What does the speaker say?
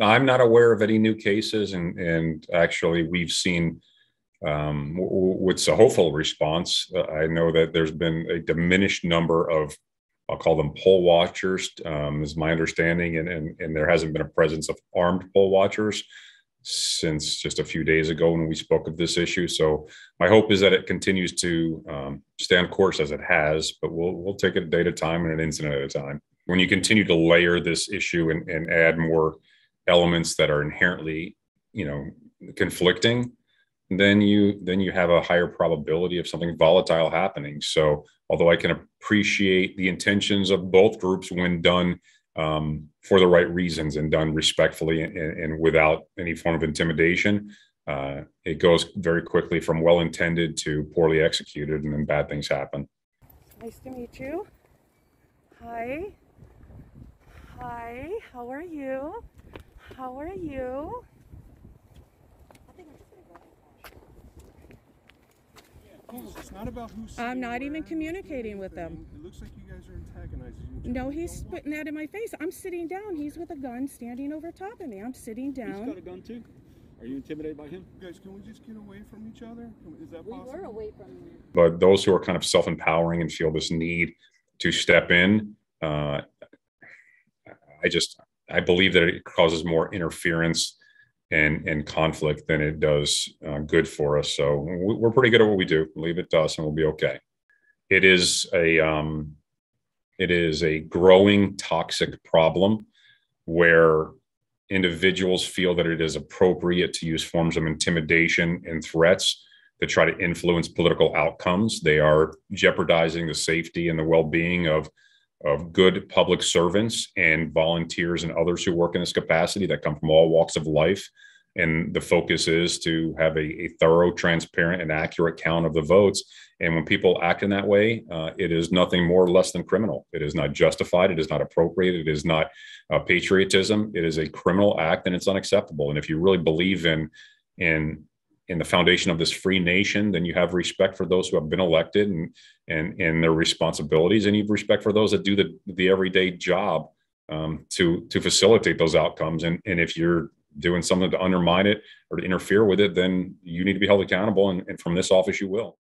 I'm not aware of any new cases, and and actually we've seen um, what's a hopeful response. Uh, I know that there's been a diminished number of I'll call them poll watchers, um, is my understanding, and, and and there hasn't been a presence of armed poll watchers since just a few days ago when we spoke of this issue. So my hope is that it continues to um, stand course as it has, but we'll we'll take it a day at a time and an incident at a time. When you continue to layer this issue and, and add more elements that are inherently, you know, conflicting, then you then you have a higher probability of something volatile happening. So although I can appreciate the intentions of both groups when done um, for the right reasons and done respectfully and, and without any form of intimidation, uh, it goes very quickly from well intended to poorly executed, and then bad things happen. Nice to meet you. Hi. Hi, how are you? How are you? It's not about who's. I'm not even communicating with them. It looks like you guys are antagonizing each No, other. he's putting that in my face. I'm sitting down. He's with a gun standing over top of me. I'm sitting down. He's got a down. gun too. Are you intimidated by him? Guys, can we just get away from each other? Is that We possible? were away from you. But those who are kind of self empowering and feel this need to step in, uh, I just I believe that it causes more interference and and conflict than it does uh, good for us. So we- we're pretty good at what we do. Leave it to us, and we'll be okay. It is a um, it is a growing toxic problem where individuals feel that it is appropriate to use forms of intimidation and threats to try to influence political outcomes. They are jeopardizing the safety and the well-being of of good public servants and volunteers and others who work in this capacity that come from all walks of life. And the focus is to have a, a thorough, transparent, and accurate count of the votes. And when people act in that way, uh, it is nothing more or less than criminal. It is not justified. It is not appropriate. It is not uh, patriotism. It is a criminal act, and it's unacceptable. And if you really believe in in in the foundation of this free nation, then you have respect for those who have been elected and and and their responsibilities, and you have respect for those that do the the everyday job um, to to facilitate those outcomes. And and if you're doing something to undermine it or to interfere with it, then you need to be held accountable. And, and from this office, you will.